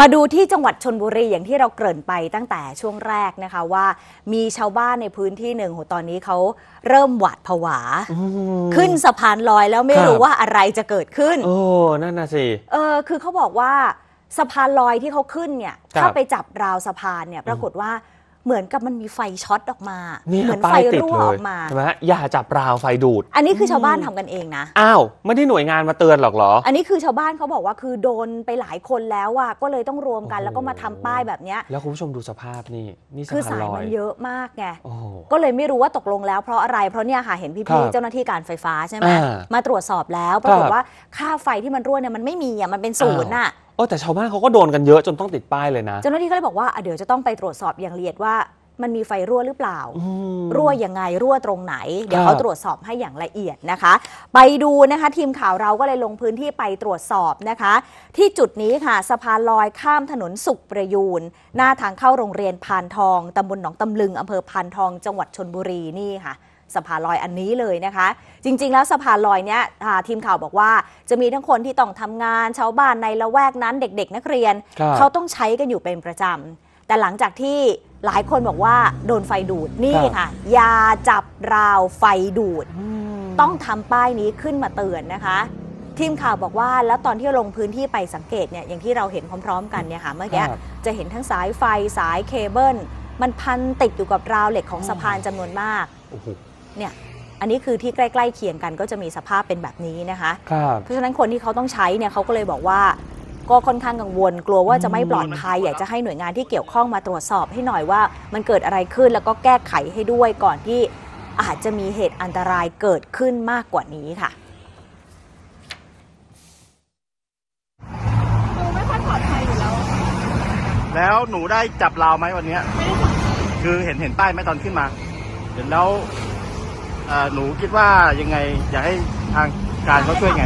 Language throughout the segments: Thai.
มาดูที่จังหวัดชนบุรีอย่างที่เราเกริ่นไปตั้งแต่ช่วงแรกนะคะว่า มีชาวบ้านในพื้นที่หนึ่งโหตอนนี้เขาเริ่มหวาดผวา ขึ้นสะพานลอยแล้วไม่ครับรู้ว่าอะไรจะเกิดขึ้น โอ้นั่นน่ะสิเออคือเขาบอกว่าสะพานลอยที่เขาขึ้นเนี่ยครับถ้าไปจับราวสะพานเนี่ยปรากฏว่า เหมือนกับมันมีไฟช็อตออกมาเนี่ยเหมือนป้าไฟยติดรั่วเลอยอกมาใช่ไหมอย่าจับราวไฟดูด อันนี้คือชาวบ้านทำกันเองนะ อ้าวไม่ได้หน่วยงานมาเตือนหรอกเหรอ อันนี้คือชาวบ้านเขาบอกว่าคือโดนไปหลายคนแล้วอะก็เลยต้องรวมกันโอ้โหแล้วก็มาทำป้ายแบบเนี้ยแล้วคุณผู้ชมดูสภาพนี่นี่สะคือพานสายลอมัยนเยอะมากไงโอ้โหก็เลยไม่รู้ว่าตกลงแล้วเพราะอะไรเพราะเนี่ยค่ะเห็นครัพี่บๆเจ้าหน้าที่การไฟฟ้าใช่ไหมอ่ามาตรวจสอบแล้วปรากฏครับว่าค่าไฟที่มันรั่วเนี่ยมันไม่มีอะมันเป็นศูนย์อะ โอ้แต่ชาวบ้านเขาก็โดนกันเยอะจนต้องติดป้ายเลยนะ เจ้าหน้าที่ก็เลยบอกว่าอะเดี๋ยวจะต้องไปตรวจสอบอย่างละเอียดว่ามันมีไฟรั่วหรือเปล่าอืมรั่วยังไงรั่วตรงไหน เดี๋ยวครับเขาตรวจสอบให้อย่างละเอียดนะคะ ไปดูนะคะทีมข่าวเราก็เลยลงพื้นที่ไปตรวจสอบนะคะ ที่จุดนี้ค่ะสะพานลอยข้ามถนนสุขประยูน หน้าทางเข้าโรงเรียนพานทองตำบลหนองตำลึงอำเภอพานทองจังหวัดชนบุรีนี่ค่ะ สะพานลอยอันนี้เลยนะคะ จริง ๆ แล้วสะพานลอยเนี้ยอ่าทีมข่าวบอกว่า จะมีทั้งคนที่ต้องทำงานชาวบ้านในละแวกนั้นเด็ก ๆ นักเรียนครับเขาต้องใช้กันอยู่เป็นประจำแต่หลังจากที่หลายคนบอกว่าโดนไฟดูดนี่ครับค่ะอยาจับราวไฟดูดอืมต้องทำป้ายนี้ขึ้นมาเตือนนะคะ ทีมข่าวบอกว่าแล้วตอนที่ลงพื้นที่ไปสังเกตเนี่ยอย่างที่เราเห็นพร้อม ๆ กันเนี่ยค่ะเมื่อกี้ครับจะเห็นทั้งสายไฟสายเคเบิลมันพันติดอยู่กับราวเหล็กของสะพานจำนวนมากโอ้โห เนี่ยอันนี้คือที่ใกล้ๆเคียงกันก็จะมีสภาพเป็นแบบนี้นะคะครับเพราะฉะนั้นคนที่เขาต้องใช้เนี่ยเขาก็เลยบอกว่าก็ค่อนข้างกังวล กลัวว่าจะไม่ปลอดภัยอยากจะให้หน่วยงานที่เกี่ยวข้องมาตรวจสอบให้หน่อยว่ามันเกิดอะไรขึ้นแล้วก็แก้ไขให้ด้วยก่อนที่อาจจะมีเหตุอันตรายเกิดขึ้นมากกว่านี้ค่ะดูไม่ค่อยปลอดภัยอยู่แล้วแล้วหนูได้จับราวไหมวันเนี้ยไม่ได้จับคือเห็นเห็นป้ายไหมตอนขึ้นมา เห็นแล้วเอ่อหนูคิดว่ายังไงอยากให้ทางการเขาช่วยไง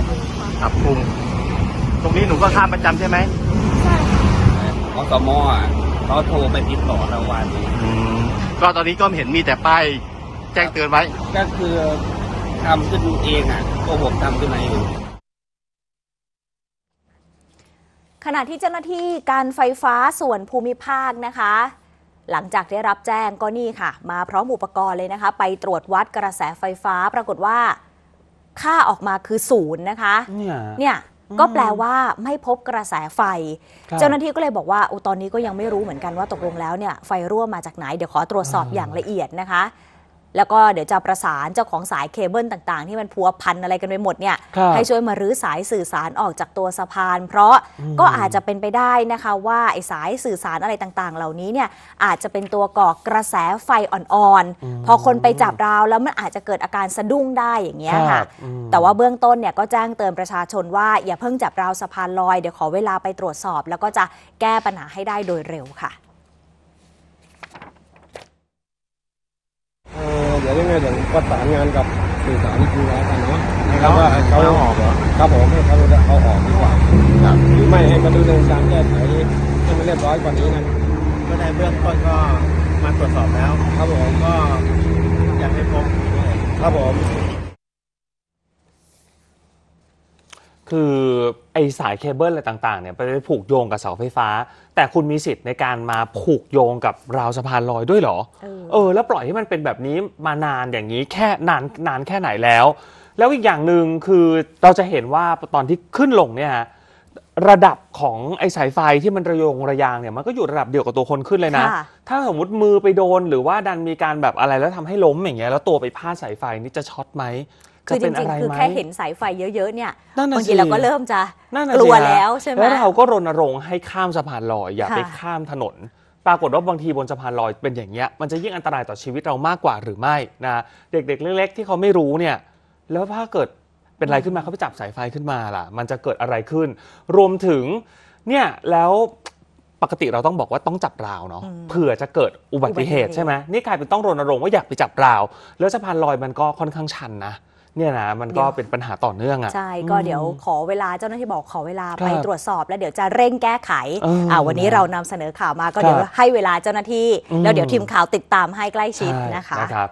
ปรับปรุง ตรงนี้หนูก็ข้ามประจำใช่ไหมใช่อสมอะเขาโทรไปติดต่อเราวันนี้ก็ตอนนี้ก็เห็นมีแต่ป้ายแจ้งเตือนไว้ ก็คือทำขึ้นเองอะก็ผมทำขึ้นมาเอง ขณะที่เจ้าหน้าที่การไฟฟ้าส่วนภูมิภาคนะคะ หลังจากได้รับแจ้งก็นี่ค่ะ มาพร้อมอุปกรณ์เลยนะคะ ไปตรวจวัดกระแสไฟฟ้า ปรากฏว่า ค่าออกมาคือศูนย์นะคะ เนี่ยเนี่ยก็แปลว่าไม่พบกระแสไฟครับเจ้าหน้าที่ก็เลยบอกว่าอุตอนนี้ก็ยังไม่รู้เหมือนกันว่าตกลงแล้วเนี่ยไฟรั่วมาจากไหน เดี๋ยวขอตรวจสอบอ่าอย่างละเอียดนะคะ แล้วก็เดี๋ยวจะประสานเจ้าของสายเคเบิลต่างๆ ที่มันพัวพันอะไรกันไปหมดเนี่ยครับให้ช่วยมารื้อสายสื่อสารออกจากตัวสะพาน เพราะอืมก็อาจจะเป็นไปได้นะคะว่าไอ้สายสื่อสารอะไรต่างๆ เหล่านี้เนี่ยอาจจะเป็นตัวก่อกระแสไฟอ่อนๆ พอคนไปจับราวแล้วมันอาจจะเกิดอาการสะดุ้งได้อย่างเงี้ยครัค่ะบอืมแต่ว่าเบื้องต้นเนี่ยก็แจ้งเตือนประชาชนว่าอย่าเพิ่งจับราวสะพานลอยเดี๋ยวขอเวลาไปตรวจสอบ แล้วก็จะแก้ปัญหาให้ได้โดยเร็วค่ะ เอ่อเดี๋ยวยังไงเดี๋ยวประสานงานกับสื่อสารอีกทีแล้วกันเนาะนะครับว่าให้เขาเอาออกเหรอครับผมให้เขาเอาออกดีกว่าหรือไม่ให้มาดูเรื่องการแก้ไขให้มันเรียบร้อยกว่านี้นะก็ในเบื้องต้นก็มาตรวจสอบแล้ว ครับผมก็อยากให้พบครับผม คือไอสายเคเบิลอะไรต่างๆเนี่ยไปผูกโยงกับเสาไฟฟ้า แต่คุณมีสิทธิ์ในการมาผูกโยงกับราวสะพานลอยด้วยเหรอเออเออ แล้วปล่อยให้มันเป็นแบบนี้มานานอย่างนี้แค่นานนานแค่ไหนแล้ว แล้วอีกอย่างหนึ่งคือเราจะเห็นว่าตอนที่ขึ้นลงเนี่ยฮะระดับของไอสายไฟที่มันระโยงระยางเนี่ยมันก็อยู่ระดับเดียวกับตัวคนขึ้นเลยนะค่ะถ้าสมมติมือไปโดนหรือว่าดันมีการแบบอะไรแล้วทำให้ล้มอย่างเงี้ยแล้วตัวไปพาดสายไฟนี่จะช็อตไหม คือจจะเป็นริงอะไรๆคือไหมแค่เห็นสายไฟเยอะๆเนี่ยนั่นน่ะบางทีสิเราก็เริ่มจะนั่นน่ะกลัวสิฮะแล้วใช่ไหมแล้วเราก็รณรงค์ให้ข้ามสะพานลอยอย่าค่ะไปข้ามถนน ปรากฏว่าบางทีบนสะพานลอยเป็นอย่างเงี้ยมันจะยิ่งอันตรายต่อชีวิตเรามากกว่าหรือไม่นะเด็กๆ เล็ก ๆ ที่เขาไม่รู้เนี่ยแล้วถ้าเกิดเป็นอะไรขึ้นมาเขาไปจับสายไฟขึ้นมาล่ะ มันจะเกิดอะไรขึ้น รวมถึงเนี่ยแล้วปกติเราต้องบอกว่าต้องจับราวเนาะอืมเผื่อจะเกิดอุบัติเหตุอุบัติเหตุใช่ไหมนี่กลายเป็นต้องรณรงค์ว่าอยากไปจับราว แล้วสะพานลอยมันก็ค่อนข้างชันนะ เนี่ยนะมันก็เป็นปัญหาต่อเนื่องอะใช่ก็เดี๋ยวขอเวลาเจ้าหน้าที่บอกขอเวลาครับไปตรวจสอบแล้วเดี๋ยวจะเร่งแก้ไขเอออ่าวันนี้เรานำเสนอข่าวมาก็เดี๋ยวครับให้เวลาเจ้าหน้าที่อืมแล้วเดี๋ยวทีมข่าวติดตามให้ใกล้ชิดใช่นะคะนะครับ